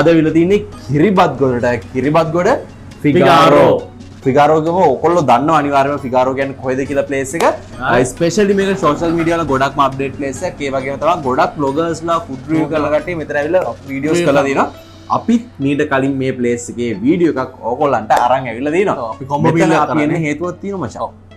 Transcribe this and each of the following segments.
අද විල තින්නේ කිරිබත් ගොඩට. කිරිබත් ගොඩ ෆිගාරෝ ෆිගාරෝගම ඔකොල්ල දන්න අනිවාර්ම ෆිගාරෝ ගැන කොයිද කියලා පලේස එක. ස්පේෂල් මේ සෝෂල් මිඩියල ගොඩක් අප්ඩේට් ලේස ඒවගේ තම ගොඩක් ලොගස්ලා ෆුඩ්‍රිය කලට මෙතරවිල වීඩියෝස් කල දින අපිත් මීට කලින් මේ පලේස්ගේ වීඩියෝ එකක් ඕකොල්ලන්ට අරං ඇවිල දන අපි කොම්බ බිල්ල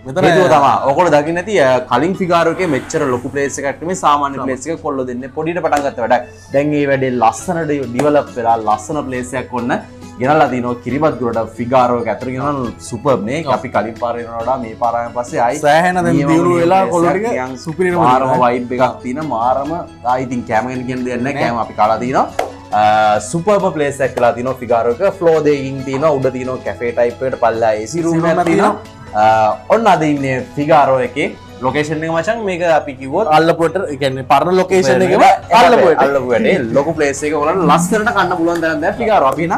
තම. ඔකොල දකි නැති කලින් ෆිගාරක මෙච්චර ලොකු පලේස එකටම සාමාන්‍ය පලේසික කොල්ල දෙන්න. පොඩිට පටන්ගත වැඩ. දැන්ගේ වැඩේ ලස්සනට ඩිවලප් වෙලා ලස්සන පලේසයක් කොන්න ගෙනලා දින කිරිබත් ගොඩ ෆිගාරෝ ඇතරගෙන සුපර්නේ අපි කලින් පාරනොඩා මේ පාරය පස්සේ අයි සෑහෙන දියුණු වෙලා කොල්ලටික සුපිරිම මාරම වයිබ් එකක් තින මාරම ආයිතින් කෑමගෙන ගෙන් දෙන්න කෑම අපි කලාතින සුපර්ම පලේසක් කලා තින ෆිගාරක ෆලෝ දෙකින් තින උඩ තින කැෆේ ටයිපට පල්ලා ඒසිරුම තින ඔන්න අද ඉන්න ෆිගාරෝ එක. ලොකේෂන් එක මචන් මේක අපි කිවොත් අල්ලපොට එකන්නේ පරණ ලොකේෂන් එකම අල්ලපුට අල්ලපොට ලොකු පලේස එක ඔලන් ලස්සරට කන්න පුළුවන් දරන්න ෆිගාර අපින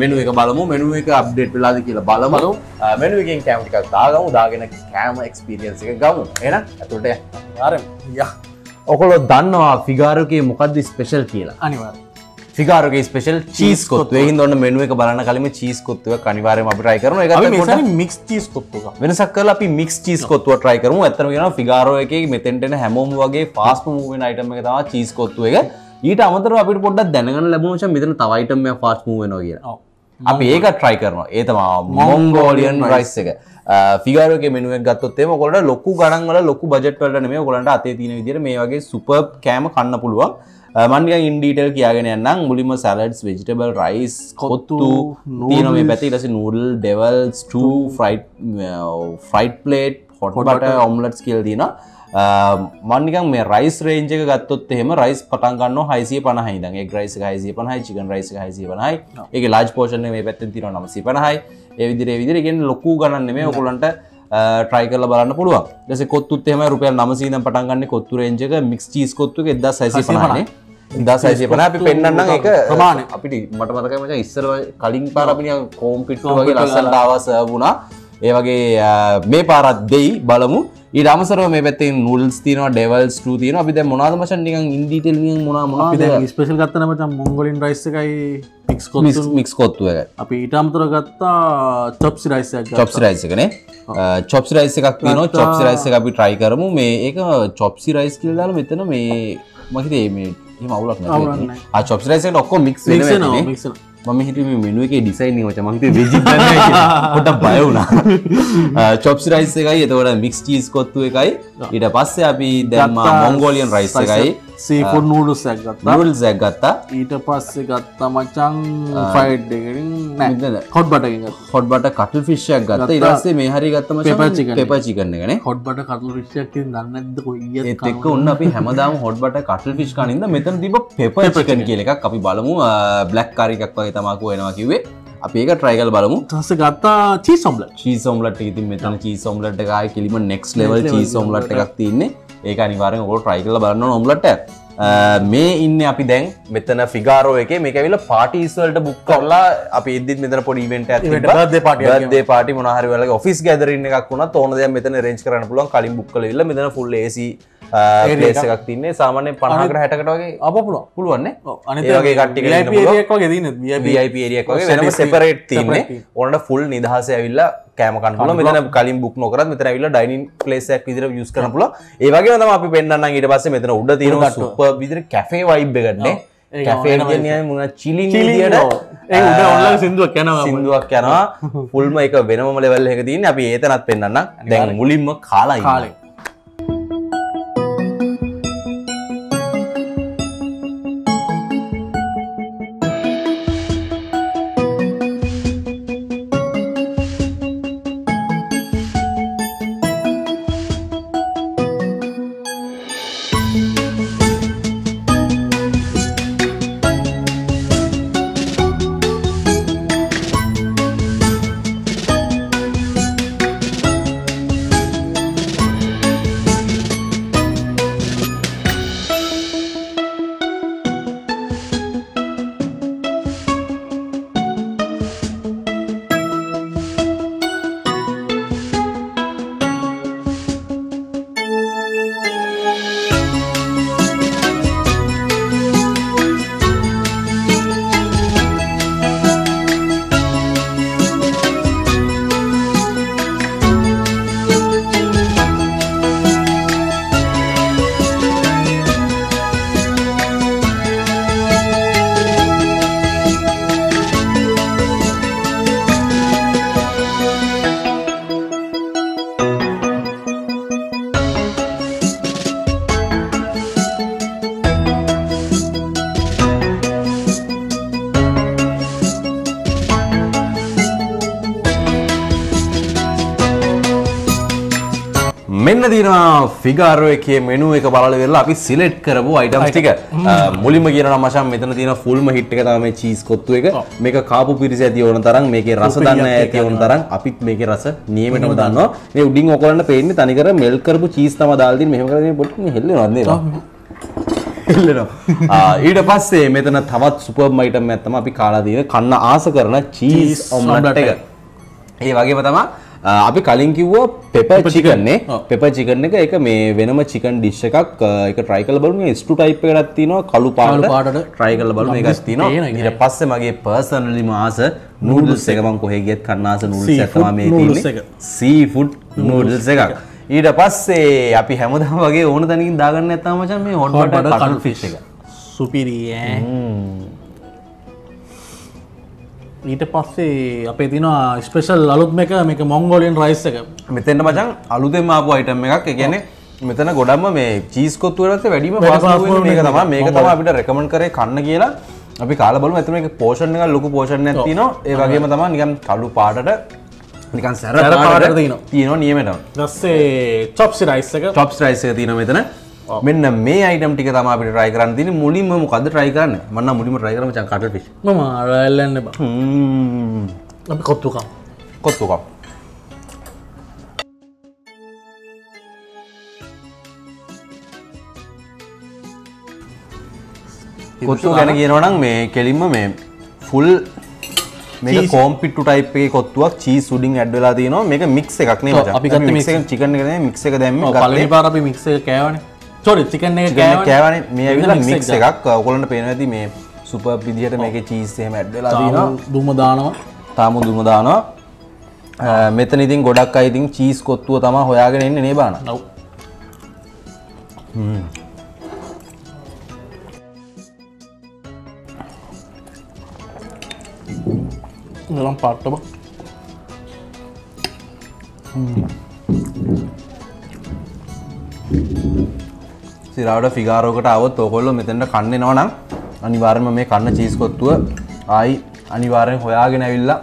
මෙනු එක බලමු. මෙනු එක අප්ඩේට් වෙලාද කියලා බලමලු මෙනු එකෙන් කෑමටිකක් දාගමු. දාගෙන කෑම එක්ස්පිරියන්ස එක ගමු. එන ඇතුට ආර ය. ඔකොලො දන්නවා ෆිගාරකේ මොකක්ද ස්පෙෂල් කියලා. අනිවාර ෆිගාරගේ ස්පෙෂල් චීස් කොත්තු එහි ඔන්න මෙනුව එක බලන්න කලිම චීස් කොත්තුව කනිවාරම අපි රයි කරන එක මික්ස් චීස් කොත්තුක වෙනසක් කල අපි මික්ස් චීස් කොත්තුව ට්‍රයි කරම. ඇතම ගෙන ෆිගාරෝ එක මෙතෙන්ටෙන හැමෝම වගේ ෆාස්ම මූවෙන් අයිටම එක තම චීස් කොත්තුව එක. ඊට අමතර අපිට පොඩ්ඩක් දැනගන්න ලැබුණච මෙතන තවයිටම ෆාස් මූවෙන කිය අපි ඒක ට්‍රයි කරනවා. ඒතමා මොංගෝලියන් රයිස් එක. ෆිගරක මෙනුවක් ගත්තොත්තේම කොලට ලොකු ගණන්වල ලොකු බජට්වලට නෙම කොලට අතේ තින විදිර මේ වගේ සුප කෑම කන්න පුළුවන් මන්ග ඉන්ඩීටල් කියගෙන යන්නම්. මුලිම සැලඩ්ස් වෙජිටබල් රයිස් කොත්තු තියන මේ පැති. ලස නූඩල් ඩෙවල් ෆ්‍රයිට් පලේට් හොට බට ඔම්ලට්ස් කියල් දින මන්නිකන් මේ රයිස් රේජක ගත්තොත් එහෙම රයිස් පටන්ගන්න හයිසිය පනහයි දගේ ග්‍රයිස් හයිසිය පනහයි චිකන් රයිස් හයිසිය පනහයි එක ලාජ් පෝෂණ මේ පැත්තෙන් තිර නමසි පනහයි ඒ විදිරේ විදිරගෙන් ලොකු ගණන්න මේ ඔකුලන්ට ට්‍රයි කල බලන්න පුළුව ෙස කොත්තුත් එම රුපියල් නමසීන පටන්ගන්න කොත්තු රේජක මික්ස් චීස් කොත්තු එද සැසි පනනේ දා සයිසිය පන අපි පෙන්න්න එක ප්‍රමාණය. අපිට මට මතකමච ඉස්සර කලින් පාරපිනිය කෝම් පිට්ටු වගේ ලස්සට අවස වුණා ඒ වගේ මේ පාරත් දෙයි බලමු. ඊට අමසරව මේ පැත්තේ නුල්ස් තින ඩෙවල්ස් ටූ තියන අපි දැ මොනාද මචන් නිකන් ඉන්ඩීටෙල්ියෙන් මොනා මොනාද ස්පේෂල් ගත්තනමට මොංගොලින් රයිස් කො මික්ස් කොත්තුව අපි ඊටම්තර ගත්තා චොප්සි රයිසයක් චොප්සි රයිස් එකනේ චොප්සි රයිස් එකක් ගත්තා. චොප්සි රයිස් අපි ට්‍රයි කරමු. මේ ඒක චොප්සි රයිස් කියලදාල මෙතන මේ මහිතේ මේ මවුලක්. චොප්සි රයිස් ඔක්කො මික්ස මම හිට මෙනුව එක ඩිසයින් වච මහිත වෙජි ොට බයවුණා චොප්සි රයිස් එකයි එතවට මික්ස් චීස් කොත්තු එකයි. ඊට පස්සේ අපි දැම්ම මොංගෝලියන් රයිස් එකයි සීපුන් නූඩුසයක් ගත්තා නල් සැක් ගත්තා ඊට පස්සේ ගත්තා මචන් ෆයිඩ් එකරින් නෑ. මෙතන හොට් බටග හොට් බට කටල් ෆිශ්යක් ගත්ත. ඉරස්සේ මේ හරි ගත්තම pepper chicken. පෙප චිකන්න ගෙන හොට් බට කටලු රිෂයක් දන්නද එක්ක ඔන්න අපි හැමදාම හොට් බට කටල් ෆිෂ් කනින්ද මෙතන තිබ පෙප චිකන් කියල එකක් අපි බලමු. බ්ලක් කාරිකක් වගේ තමාකු වෙනවා කිවේ අපි ඒක ට්‍රයිකල් බලමු. තස ගත්තා චී සොම්ල චී සොම්ලට ඉතින් මෙතන චී සොම්ලට එකයි කිලිම නෙක්ස් ලෙවල් චී සොම්ලට එකක් තින්නේ ඒක අනිවාරෙන් ඔකොට ට්‍රයිකල බලන්න නොම්ලට මේ ඉන්න අපි දැන් මෙතන ෆිගාරෝ එක. මේ ඇවිල පාටිස්වල්ට බුක් කරලා අපි ඉදිත් මෙතන පොඩි ඉවෙන්ට Event, birthday party එකක් දේ පාටි මොනහරි වල ඔෆිස් ගැදරන්න එකක් වුණ තෝන දෙයක් මෙතන රේච් කරන්න පුළුවන්. කලින් බුක් කල ල්ල මෙතන ෆුල් ඒසි ලේස එකක්. තින්නේ. සාමාන්‍ය පනාකට හැටකට වගේ අප පුළුව පුළුවන්නේ අනි ඒ වගේ වෙනම සෙපරේට් තින්නේ. ඔන්නට ෆුල් නිදහස ඇවිල්ලා කෑම කන්පුල මෙතන කලින් බුක් නොකරත් මෙතන ඇවිල්ලා ඩයිනින් ප්ලේසයක් විදිර යුස් කරන පුල ඒ වගේ තම අපි පෙන්න්න ඊට පස්සේ මෙතන උඩ තියෙන සුප විදිර කැෆේ වයිබ් ගන්නේ ඒක කැෆේ වෙනම කියන්නේ මුණ ඒ උඩ ඔල්ල සිින්දුවක් කැනවා සිින්දුවක් යනවා. ෆුල්ම එක වෙනම ලෙවල් එක තියන්න අපි ඒතනත් පෙන්න්න දැන් මුලින්ම කාලා කාලෙ තියෙනවා ෆිගාරෝ එකේ මෙනු එක බලල වෙලා අපි සිලෙක්ට් කරපු අයිටම්ස් ටික. මුලින්ම කියනවා මචං මෙතන තියෙන ෆුල්ම හිට් එක තමයි මේ චීස් කොත්තු එක. මේක කාපු පිරිස ඇති ඕන තරම් මේකේ රස දන්න ඇති ඕන තරම් අපිත් මේකේ රස නියමෙටම දන්නවා. මේ උඩින් ඔයගොල්ලන්ට පේන්නේ තනිකර මෙල් කරපු චීස් තමයි දාලා තියෙන්නේ. මෙහෙම කරලා පොඩ්ඩක් හෙල්ලෙනවද නේද? එල්ලෙනවා ඊට පස්සේ මෙතන තවත් සුපර්ම් අයිටම් එකක් තමයි අපි කාලා තියෙන කන්න ආස කරන චීස් ඔම්ලට් එක. ඒ වගේම තමයි අපි කලින් කිව්වා පෙපර් චිකන් නේ පෙපර් චිකන් එක ඒක මේ වෙනම චිකන් ඩිෂ් එකක් ඒක try කරලා බලමු. මේ ස්ටු type එකකටත් තියෙනවා කළු පාට try කරලා බලමු. මේකත් තියෙනවා. ඊට පස්සේ මගේ personally මාස noodles එක මම කොහෙ ගියත් කන්න ආස noodles එක තමයි මේ තියෙන්නේ. එක. seafood noodles එකක්. ඊට පස්සේ අපි හැමදාම වගේ ඕන තැනකින් දාගන්න නැත්නම් මචං මේ Hot butter butter cuttlefish එක. සුපිරී ඊට පස්සේ අපේ තිනවා ස්පෙෂල් අලුත් එක මේක මොංගෝලියන් රයිස් එක. මෙතෙන්ට මචං අලුතෙන් ආපු අයිටම් එකක්. ඒ කියන්නේ මෙතන ගොඩක්ම මේ චීස් කොත්තු වලත් වැඩිම මේක එක. තමයි. මේක තමයි අපිට රෙකමන්ඩ් කරේ කන්න කියලා. අපි කාලා බලමු. එතන මේක පෝෂන් එකක් ලොකු එකක් තියෙනවා. ඒ වගේම තමයි නිකන් කළු පාටට නිකන් සැර පාටට තියෙනවා. තියෙනවා නියමෙටම. ගස්සේ චොප්සි රයිස් එක. චොප්ස් රයිස් එක තියෙනවා මෙතන මෙන්න මේ අයිටම් ටික තමයි අපිට try කරන්න තියෙන්නේ. මුලින්ම මොකද්ද try කරන්නේ? මම නම් මුලින්ම try කරමු මචං කටල් ෆිෂ් මම රැල්ලන්න බා. හ්ම්. අපි කොත්තුකම් කොත්තු කප් කොත්තු ගැන කියනවනම් මේ කෙලින්ම මේ ෆුල් මේක Cheese. කෝම්පිට්ටු ටයිප් එකේ කොත්තුවක් චීස් උඩින් ඇඩ් වෙලා තියෙනවා. මේක මික්ස් එකක් නේ මචං. අපි ගත්ත මික්ස් එක. චිකන් එක නෙමෙයි මික්ස් එක දැම්මේ පලනි පාර අපි මික්ස එක කෑවන චොරි චිකන් කෑවනේ මේ මික්ස් එක එකක් ඔයගොල්ලන්ට පේනවා ඇති මේ සුපර් විදිහට මේකේ චීස් එහෙම ඇඩ් වෙලා තියෙනවා. දුම දානවා. තාම දුම දානවා. අ, මෙතන ඉතින් ගොඩක් අය ඉතින් චීස් කොත්තුව තමයි හොයාගෙන එන්නේ නේ බාන. නව් ගලම් පාට්ටබ සිරාවට ෆිගාරෝකට આવොත් ඔයගොල්ලෝ මෙතෙන්ට කන්න එනවා නම් අනිවාර්යයෙන්ම මේ කන්න චීස් කොත්තුව ආයි අනිවාර්යෙන් හොයාගෙන ඇවිල්ලා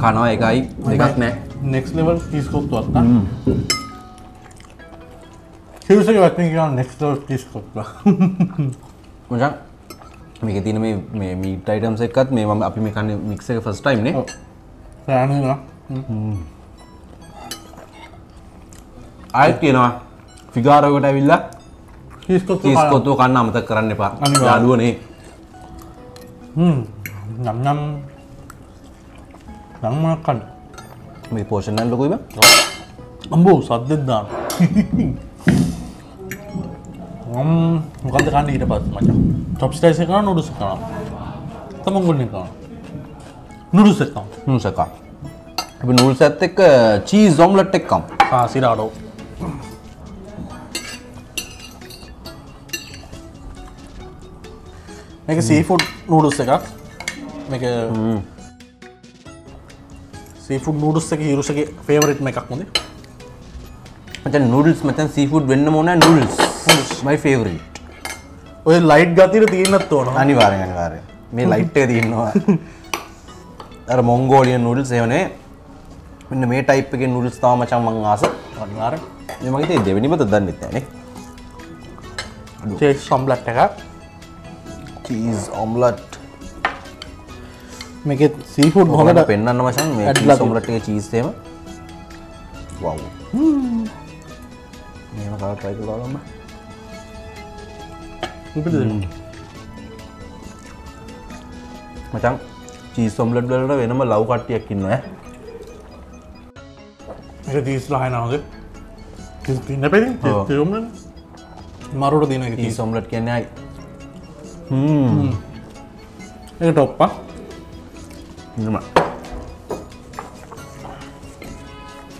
කනවා. එකයි දෙකක් නෑ. නෙක්ස් ලෙවල් තිස්කොත්තු අත්ත හිරුසක වැත්ම කියවා නෙක්ස් ලවල් තිස්කොත්වා මචං මේක තියෙන මේ මීට් අයිටම්ස් එකත් මේ මම අපි මේ කන්නේ මික්ස් එක ෆස්ට් ටයිම් නේ. සෑනලා ආයෙත් කියනවා. ෆිගාරෝකට ඇවිල්ලා කොත්තුව කන්න අමතක කරන්න එපා. අනිවාර්යෙන්. යාළුවනේ. නම් නම්. නම්මකන්න මේ එක ලොකුයිම අම්බෝ සද්දෙත් දාන මොකද කන්න ඊට පස් මච? චොප්ස්ටයිස කන නොඩුස කනම් තම ගොන්න කන නුඩුසකම් නුසකා අපි නූල්ස් ඇත් එක්ක චීස් ඔම්ලට් එක්කම් සිරාඩෝ මේක සීෆුඩ් නූඩුස් එකක්. මේක සීෆුඩ් නූඩුස් එක හිරුසගේ ෆේවරිට්ම එකක් මොද මචන් නූඩල්ස් මචන් සීෆුඩ් වෙන්න මොන නූඩල්ස් මයි ෆේවරිට් ඔය ලයිට් ගතිර තියන්නත් ඕන. අනිවාරය අනිවාරය මේ ලයිට් එක තියෙනවා. අර මොංගෝලියන් නූඩල්ස් එවනේ මෙන්න මේ ටයිප් එකේ නූඩල්ස් තමයි මචං මං ආස. අනිවාර මේ මගේ තියෙන දෙවෙනිම දන්නෙත් නැහැ චේස් සම්ලට් එක චීස් ඔම්ලට් මේක සීෆුඩ් හොකට හොකට පෙන්වන්න මචං මේ ඇඩ්ලා චීස් ඔම්ලට් එකේ චීස් එහෙම. වව් මේව කාලා try කරලා බලන්න. මචං චීස් ඔම්ලට් වලට වෙනම ලව් කට්ටියක් ඉන්නවා ඈ. එක තිීස්ලා හයනාවද තින්න පැති ඔව්. තිරුම් මරුට දින එක චීස් ඔම්ලට් කියන්නේ අයි එක ටොප්පා නම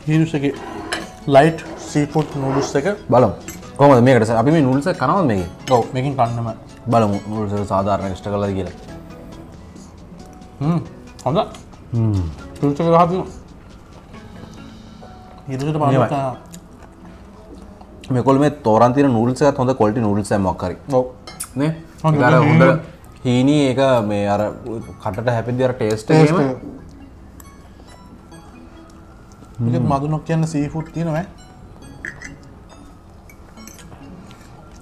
හිරුසගේ ලයිට් සීපුට් නොඩුස් එක බලමු කොහමද මේකට අපි මේ නූල්ස කනවද මේක ඔව මේකින් කන්නම බලමු නූල්ස සාධාරණ ඉෂ්ට කළද කියලා හොඳ තුල්චක රහතින හිරුසට පා මේකොල් මේ තෝරන් තියෙන නූල්ස එකත් හොඳ quality නූල්ස් එකක් මොකක් නේ හොඳ හීනී ඒක මේ අර කටට හැපෙද්දි අර ටේස්ට් මදුනොක් කියන්න සීෆුට් තියෙනව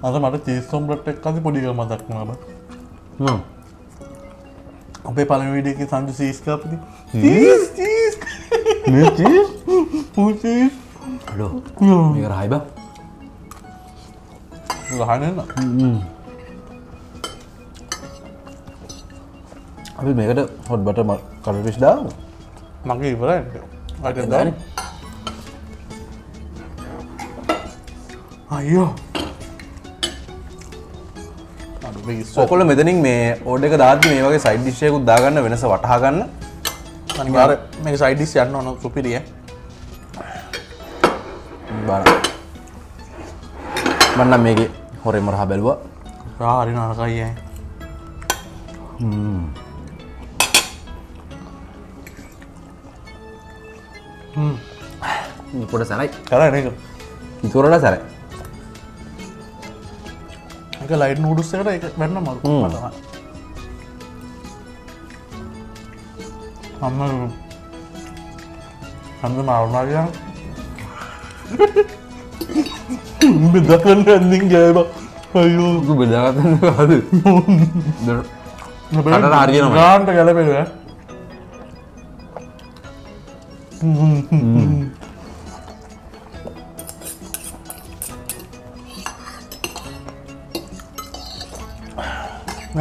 අද මට චීස්තොම්බට එක් අති පොඩික මදක් නබ. අපේ පළම විඩියක සංජු සීස්කාපති අඩෝ. මේක රහයි බා. ගහනන්න අපි මේකට හොත් බට කලටිස් දා මගේ ඉවර අට දාන අයෝ සොකොල මෙතනින් මේ ඕඩ එක දාද මේ වගේ සයිඩ් ිෂයකුත් දාගන්න වෙනස වටහාගන්න අනිවාර මේ සයිඩිස් යන්න ඕන සුපිරිය. බාන මන්නම් මේක හොරෙම රහ බැලවා. රාහරි නරකයිය පොට සැරයි කරන එක ඉතුරට සැරයි එක ලයිට් නූඩුස්සකට එක වෙන්න මරු අන්න හඳ මරුණාගයන් බෙදකන්න ඇඳින් ගෑබ අයෝ බෙදාගතන්න හද කටට හරියනවා. ගාන්ට ගැලපෙද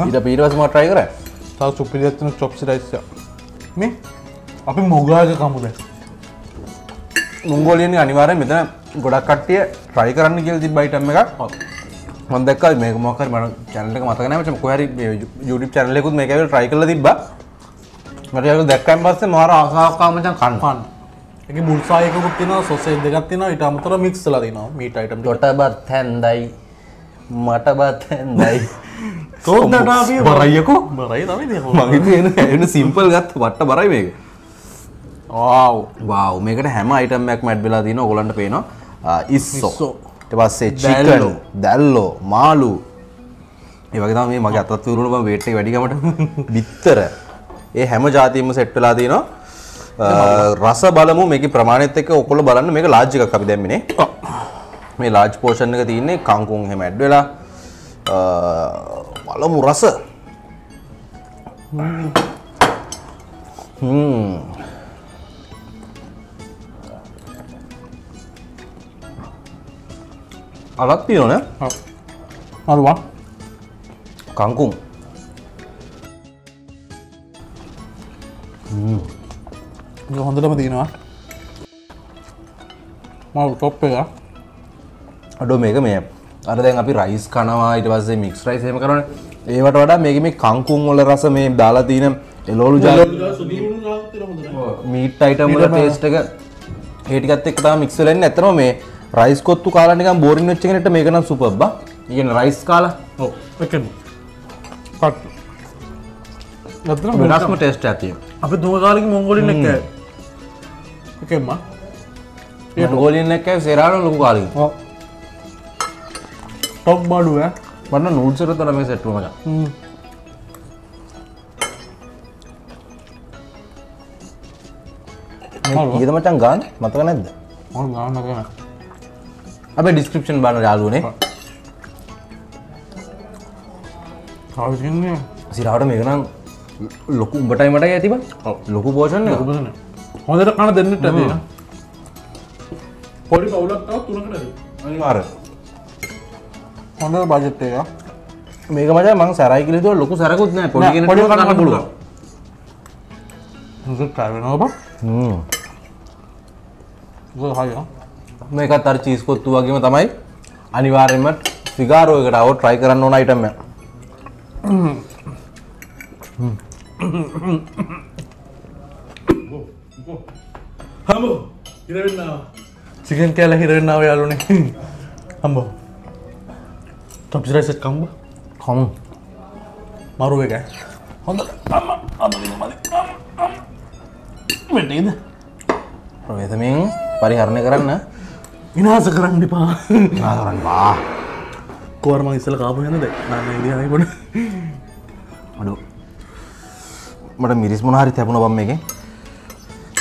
ඊට පීටවසම ට්‍රයි කර තා සුපිරියත්න චොප්සි රයිස්ය මේ අපි මොගාග කමුද මුංගෝලියන අනිවාරය මෙතන ගොඩක් කට්ටිය ට්‍රයි කරන්න කියල ති බයිටම එකක්. මොදක් මේ මොකර ම චැනලක මතකනම කොහරි යුඩි චැනලෙකුත් මේකව ට්‍රයි කල තිබ මට දැක්කම් පස්සේ මාර ආසාකාමචන් කන්පන් එක බුල්සායකුත් තින සොසේ දෙගත් තින ඉට අමතර මික්ස්ල දින මීට අයිටම් ොට බත් හැන්දයි මට බත් හැන්දයි බරයකු බරයි තම මගේ එන සිම්පල් ගත් වට්ට බරයි මේක. ආව් වාව මේකට හැම අයිටම්මක් මැඩ් වෙලා තින ඔගොලන්ට පේනවා. ඉස්සෝ. ඉස්සෝ. පස්සේ චිකලු දැල්ලෝ. මාලු ඒවගේ මේ මගේ අතත් වරුණ වේට්ටේ වැඩිකමට බිත්තර ඒ හැම ජාතියම සෙට්ටලා තිනවා. රස බලමු. මේක ප්‍රමාණත් එක්ක ඔකොල බලන්න. මේක ලාජ්ජික අපි දැම්මිනේ මේ ලාජ් පෝෂණ එක තියන්නේ කංකුන් හෙම ඇඩ් වෙලා. බලමු රස. හ්ම්. අලත් තියෙනවනේ. අරුවා. කංකුම් හොඳටම තියෙනවා මව තොප් එක අඩෝ මේක මේ අර දැන් අපි රයිස් කනවා ඊට පස්සේ මික්ස් රයිස් එහෙම කරන ඒවට වඩා මේක මේ කංකුම් වල රස මේ දාලා තියෙන එලෝලු ජාල මීට් අයිටම් වල ටේස්ට් එක ඒ ටිකත් එක්ක තමයි මික්ස් වෙලා ඉන්නේ ඇත්තටම මේ රයිස් කොත්තු කාලා නිකන් බෝරින් වෙච්ච කෙනෙක්ට මේක නම් සුපර් බා. ඒ කියන්නේ රයිස් කාලා ඔව් එකම පට් වෙනස්ම ටේස්ට් තියෙනවා. අපි දුම කාලෙක මොංගොලින් එක්ක එකෙන්ම. මොංගෝලියන් එක්ක සෙරාන ලොකු කාලෙකින්. ඔව්. ටොප් බඩුව. ඈ මට නූඩ්ස් එක තමයි සෙට් වුණා මචං. හ්ම්. ඊට මචං ගාන? මතක නැද්ද? අපේ ඩිස්ක්‍රිප්ෂන් යාළුවනේ. කවුරුන්නේ සිරාවට මේක නම් ලොකු උඹටයි මටයි ඇති බං. ඔව්. ලොකු. ඔබදන හොඳට කන දෙන්නට ඇතින පොඩි කවුලක්තාව තුනකට ඇති අනිවාර්යෙන්. හොඳ බජට් එක. මේක මචං මං සරයි කියලා හිතුවා. ලොකු සරකුත් නෑ. පොඩි පොඩි කන්න. හොඳ කෑවෙනවා බා මේකත් අර චීස් කොත්තු වගේම තමයි. අනිවාර්යෙන්ම ෆිගාරෝ එකට આવොත් try කරන්න ඕන එක. හම්බෝ හිරවෙන්න චිකන් කෑල හිරවෙන්නාව යාලුනේ හම්බෝ. ටොප්සිරයිසත් කම්බ. කොම්. මරුව එකයි. හොඳ. අම්ම අමදින මදි වෙටේද ප්‍රවේශමෙන් පරිහරණය කරන්න. විනාස කරන්න එපා. නා කරන්න බා. කෝරම ඉස්සල කාපු යනද නන්න ඉදිහයිකොට අඩු මට මිරිස් මොන හරි තැබුණ බම් එකේ.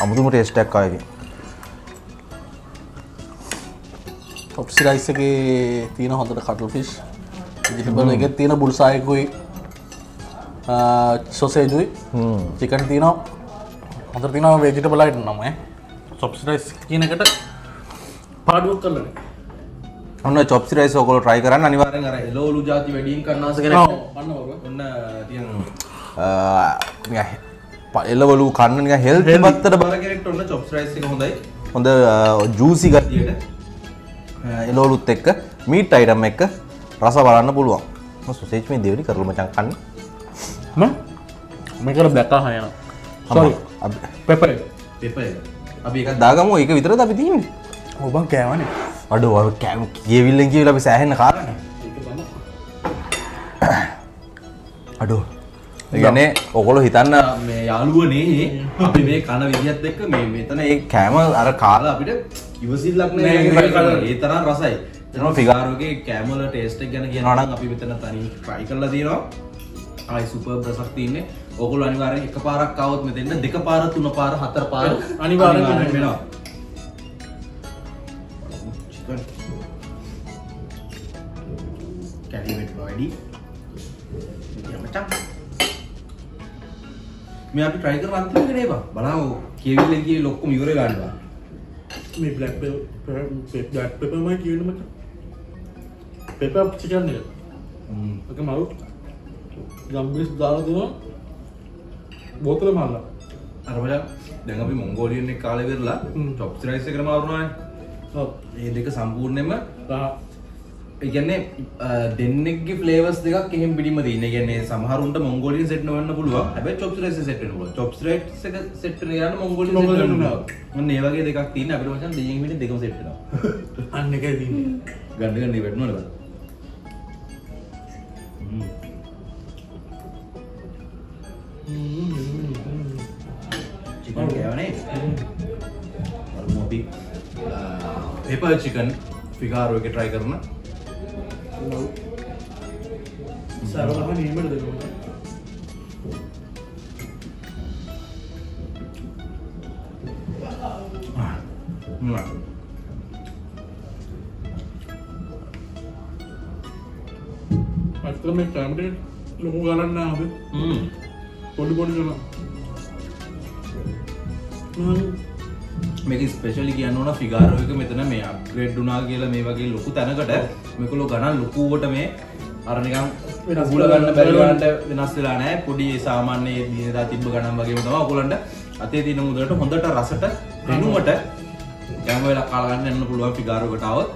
අමුතුම ටේස්ට් එකක් ආවේ. ටොප්සිරයිස් එකේ තියෙන හොඳට කටල් ෆිෂ් වෙජිටබල් එක තියෙන බුල්සායකුයි සොසේජුයි චිකන් තියනවා හොඳ තින වේජිටබලයිට නම සොප්ස්ටයිස් කියන එකට පාඩුවක් කරලන ඔන්න චොප්සි රයිස් ඔයගොල්ලෝ try කරන්න අනිවාර්යෙන් අර එළවලු ಜಾති වැඩියෙන් කන්නාස කෙනෙක් අන්න ඔන්න තියෙන එල්ලවලු කන්න හෙල් පත්තට බර කෙනෙක්ට ඔන්න චොප්ස් රයිස් එක හොඳයි හොඳ ජූසි ගතියට එලෝලුත් එක්ක මීට් අයිටම් එක්ක රස බලන්න පුළුවන් සුසේච් මේ දෙවනි කරලු මචන් කන්න මේකට බැක්කා හයන පෙපර පෙප අපි එක දාගම එක විතර අපි තියන්නේ ඔබන් කෑවන අඩු කෑම කියවිල්ලෙන් කියල අපි සෑහෙන්න කාරන අඩු ගනේ ඔකොල හිතන්න මේ යාළුවනේ අපි මේ කන විදිහත් එක්ක මේ මෙතන ඒ කෑම අර කාලා අපිට ඉවසිල්ලක් ඒ තරම් රසයි. එනවා ෆිගාරෝගේ කෑමල ටේස්ට් ගැන කියනවා නම් අපි මෙතන තනින් try කරලා තියෙනවා. ආයි සුපර් රසක් තියෙන්නේ. ඔයගොල්ලෝ අනිවාර්යෙන් එක පාරක් ආවොත් මෙතෙන් දෙක පාර තුන පාර හතර පාර අනිවාර්යෙන් වෙනවා. කැලිමෙට් වැඩි මචං මේ අපි try කරලා අන්තිම එක නේද බලමු කියවිල්ලෙන් කියේ ලොක්කම ඉවර ගන්නවා මේ බ්ලක් බ්ලක් පෙපමයි කියන මච. පෙප චිකන් එක. එක මරු. ගම්බිස් දාලා දෙනවා. බෝතල මල්ලා. අර මචං දැන් අපි මොංගෝලියන් එක කාලේ වෙරලා හ්ම්. චොප්ස් රයිස් එකම වරුණානේ. ඔව්. ඒ දෙක සම්පූර්ණයෙන්ම කියන්නේ දෙන්නෙක්ගේ ෆ්ලේවර්ස් දෙකක් එහෙම පිටින්ම තියෙන. කියන්නේ සමහරුන්ට මොංගෝලියන් සෙට් නොවෙන්න පුළුවන්. හැබැයි චොප්ස් රයිස් සෙට් වෙන්න පුළුවන්. චොප්ස් රයිස් එක සෙට් ගාන මොංගෝලියන් සෙට් වෙන්න. පුළුවන්. අන්න ඒ වගේ දෙකක් තියෙන අපිට මචං දෙයින් මිනිත් දෙකම සෙට් වෙනවා. අන්න එකයි තින්නේ ගන්න ගන්න බලන්න. හ්ම්. චිකන් කෑවනේ. අපි පෙපර් චිකන් ෆිගාරෝ එක try කරන. සරලම නීමට දෙනවා හ්ම්. ඇත්තම මේ කැමරේ ලොකු ගණන් නෑ අපි හ්ම්. පොඩි පොඩි ගණන් මේක ස්පෙෂලි කියන්න ඕන ෆිගාරෝ එක මෙතන මේ අප්ග්‍රේඩ් වුණා කියලා මේ වගේ ලොකු තැනකට මේකලෝ ගණන් ලොකුවට මේ අර නිකන් වෙනස් ගුල ගන්න බැරි ගන්නට වෙනස් වෙලා නැහැ. පොඩි සාමාන්‍ය දිනදා තිබ්බ ගණන් වගේම තමයි ඔයගොල්ලන්ට අතේ තියෙන මුදලට හොඳට රසට දෙනුමට කැම වෙලා කාලා ගන්න යන්න පුළුවන් આવොත්.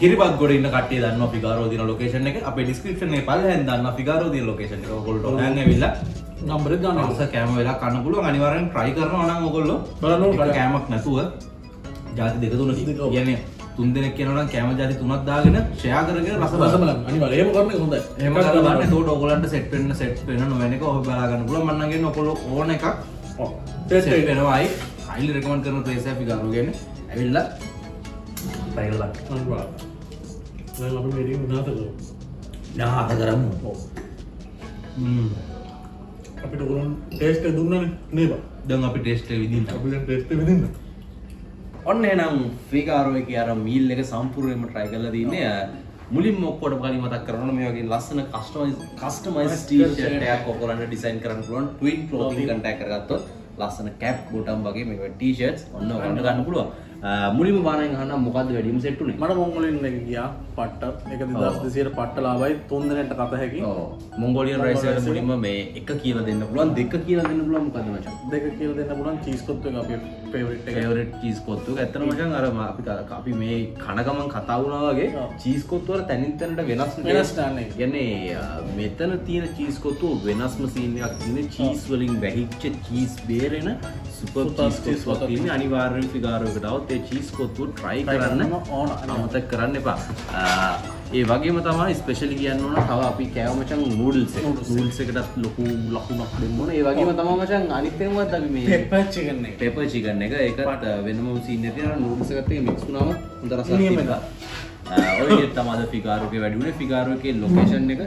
කිරිබත් ගොඩ ඉන්න කට්ටිය දන්නවා ෆිගාරෝ දින ලොකේෂන් එක. අපේ ඩිස්ක්‍රිප්ෂන් එකේ පල්ලෙහෙන් දන්නවා ෆිගාරෝ දින ලොකේෂන් එක. ඔයන් ඇවිල්ලා නම්බරේ දාන්න රස කෑම වෙලා කන්න පුළුවන්. අනිවාර්යෙන් try කරනවා නම් ඕන එක කෑමක් නැතුව. ජාති දෙක ඔව්. කියන්නේ තුන් දෙනෙක් කියනවා නම් කෑම ජාති තුනක් දාගෙන ෂෙයා කරගෙන රස බලන්න. බලන්න. අනිවාර්යෙන් එහෙම කරන එක හොඳයි. එහෙම කරලා බලන්න. එතකොට ඔයගොල්ලන්ට සෙට් වෙන්න සෙට් වෙන නොවන එක ඔය බලා ගන්න පුළුවන්. මම නම් කියන්නේ ඔයගොල්ලෝ ඕන එකක් ඔව්. සෙට් වෙනවායි. highly recommend කරන place එක ගාරු කියන්නේ. ඇවිල්ලා try කරලා බලන්න. අනිවාර්යෙන් දැන් අපි මේක විනාශ කරමු නාහත කරමු. ඔව්. හ්ම්. අපිට උගලන් ටේස්ට් එක දුන්නනේ නේද? දැන් අපි ටෙස්ට් එක විදින්න. අපි දැන් ටේස්ට් එක විඳින්න ඔන්න එනම් ෆිකාරෝ එකේ අර මීල් එක සම්පූර්ණයෙන්ම try කරලා තින්නේ මුලින්ම ඔක්කොටම කලින් මතක් කරනවා මේ වගේ ලස්සන කස්ටමයිස් කස්ටමයිස් ටී-ෂර්ට් එකක් ඔයගොල්ලන්ට ඩිසයින් කරන්න පුළුවන්. ට්වින් ක්ලෝතින් කන්ටැක්ට් කරගත්තොත් ලස්සන කැප් බොටම් වගේ මේ ටී-ෂර්ට්ස් ඔන්න ඔයගොල්ලන්ට ගන්න පුළුවන්. මුලින්ම බානෙන් අහන්න මොකද්ද වැඩිම සෙට් උනේ? මට මොංගොලින් එක ගියා පට්ට. එක දෙදස් දෙසියට පට්ට ලාබයි තුන් දෙනට කත හැකි. ඔව්. මොංගෝලියන් රයිස් එකට මුලින්ම මේ එක කියලා දෙන්න පුළුවන් දෙක කියලා දෙන්න පුළුවන් මොකද්ද මචං? දෙක කියල දෙන්න පුලන් චීස්කොත්තු එක අපේ පේවරිට් චීස් කොත්තු. ඇත්තන මචන් අර ම- අපි අපි මේ කනගමන් කතා වුණා වගේ ඔව්. චීස් කොත්තුවර තැනින් තැනට වෙනස් වෙනස් නාන්නේ. කියන්නේ මෙතන තියෙන චීස් කොත්තු වෙනස්ම සීන් එකක් තියෙන චීස් වලින් වැහිච්ච චීස් බේරෙන සුපර් Super චීස් cheese කොත්තුවක් කොත්තුවක් තියෙන අනිවාර්යෙන් ෆිගාරෝ එකට આવොත් ඒ චීස් try Try කරන්න ඕන. අමතක කරන්න එපා ඒ වගේම තමයි ස්පෙෂලි කියන්න ඕන තව අපි කෑව මචන් නූඩල්ස් එක. එක. නූඩල්ස් එකටත් ලොකු ලකුණක් දෙන්න ඕන. ඒ වගේම තමයි මචන් අනිත් ඒවාත් අපි මේ පෙප්පච්චිගන්න එක. පෙපර් චිකන් එක. ඒකත් වෙනම සීන් එකක් තියෙනවා. නූඩල්ස් එකත් එක්ක මික්ස් වුණාම හොඳ රසක්. ආ, ඔය තමයි අද ෆිගාරෝ එකේ වැඩි උනේ ෆිගාරෝ එකේ. ලොකේෂන් එක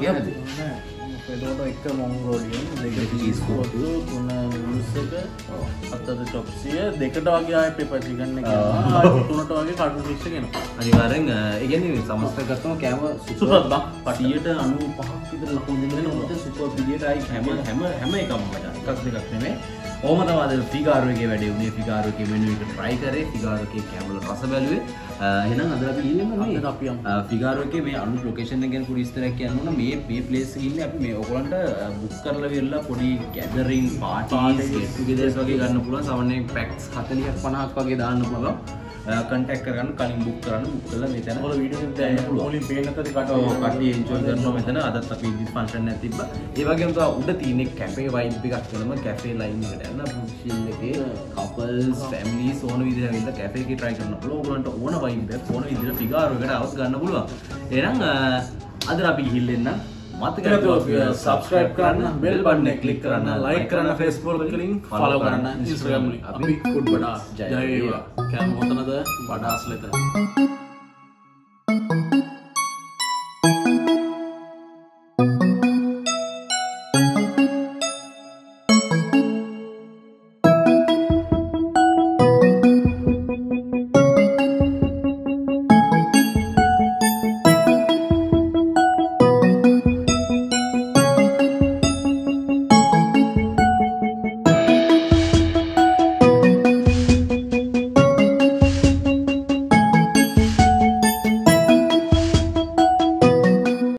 කියන්නේ? එතකොට එක මොංගෝලියන් දෙක චීස්කෝතු තුන මුසක අත්තද චොප්සිය දෙකට වගේ ආය පෙපචිගන්න තුනට වගේ කටු පිස්ස ගෙන අනිවාරෙන් ඉගැන සමස්තගත්තම කෑම සුපත් බා. පටියට අනු පහක් විතර ලකුණු දෙන්න ොට සුප පිියට හැම හැම හැම එකම එකක් දෙකක් නෙමේ ඕම තවාද ෆිගාරුවගේ වැඩ ෆිගාරුවක වෙන එක ට්‍රයි කරේ. ෆිගාරුවගේ කැමල රස බැලුවේ. එහෙනම් අද අපි අද අපි යමු. ෆිගාරුවගේ මේ අනු ලොකේෂන් ගැන පොඩි විස්තරයක් කියන්න ඕන. මේ මේ ප්ලේස් ඉන්නේ අපි මේ ඔයගොල්ලන්ට බුක් කරලා වෙරලා පොඩි ගැදරින් පාටීස් get togethers වගේ ගන්න පුළුවන්. සාමාන්‍යයෙන් පැක්ස් 40ක් 50ක් වගේ දාන්න පුළුවන් කන්ටැක්ට් කරගන්න කලින් බුක් කරන්න බුක් කරලා මේ තැන මොල වීඩියෝ යන්න පුළුවන්. මුලින් පේනතද ඔව්, කට කට්ටිය එන්ජොයි කරනවා මෙතන අදත් අපි ඉදිරි ෆන්ක්ෂන් එකක් තිබ්බා. ඒ වගේම තමයි උඩ තියෙන කැෆේ වයිබ් එකක් කරනම කැෆේ ලයින් එකට යන්න පුෂිල් එකේ කපල්ස් ෆැමිලිස් ඕන විදිහට ඇවිල්ලා කැෆේ එකේ try කරන්න. ඕගොල්ලන්ට ඕන එකක් ඕන විදිහට ෆිගාරෝ එකට අවස් ගන්න පුළුවන්. එහෙනම් අ, අද අපි ගිහිල්ලා එන්න මතක සබස්ක්‍රයිබ් කරන්න බෙල් බන්න කලික් කරන්න ලයි කරන්න ෆෙස්බෝල් කලින් ෆලෝ කරන්න ඉස්්‍රගම් අපි කුඩ් බඩා ජයවා කෑම හොතනද බඩාස් ලෙත